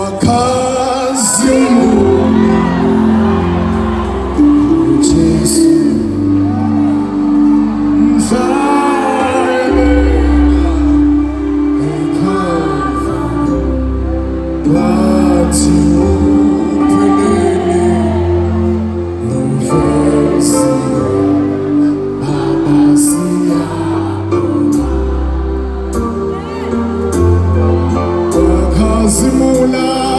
for a cause. Wakazimula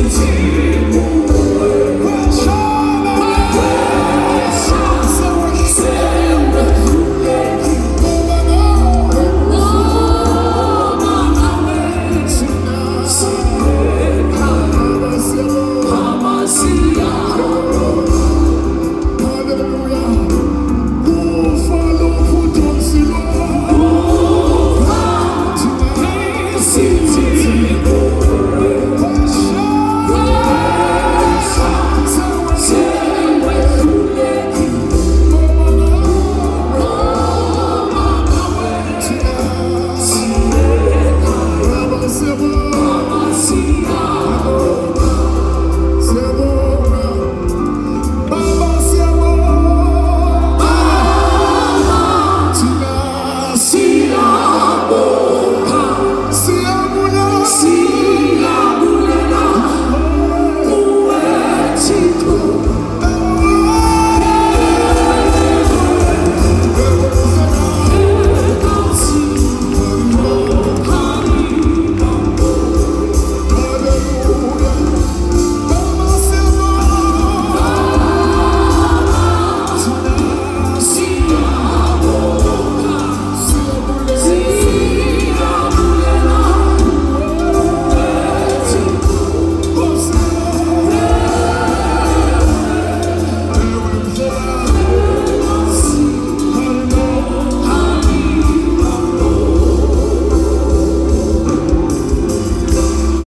music